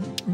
mm.